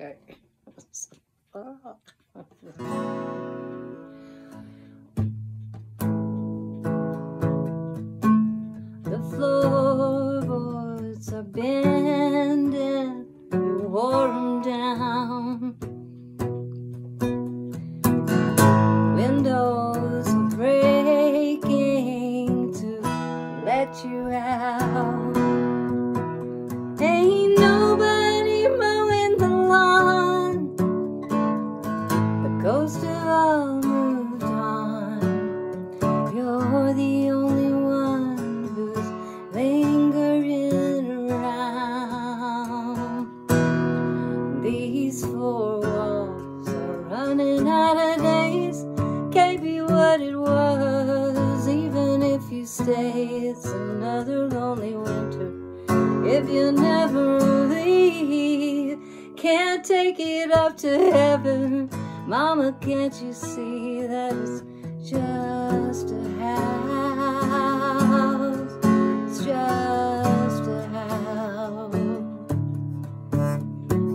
Okay. The floorboards are bending, you wore them down. Windows are breaking to let you out. Ghosts have all moved on. You're the only one who's lingering around. These four walls are running out of days. Can't be what it was, even if you stay. It's another lonely winter. If you never leave, can't take it up to heaven. Mama, can't you see that it's just a house? It's just a house.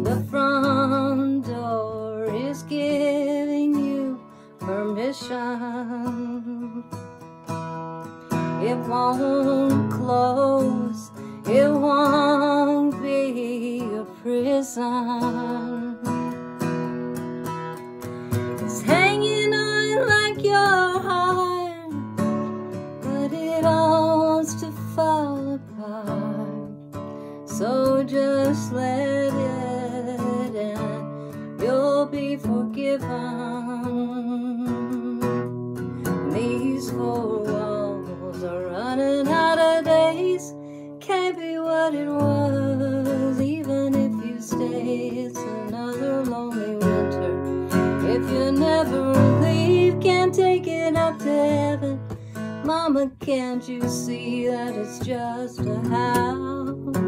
The front door is giving you permission. It won't close, it won't be a prison. It's hanging on like your heart, but it all wants to fall apart. So just let it in, you'll be forgiven. Heaven. Mama, can't you see that it's just a house?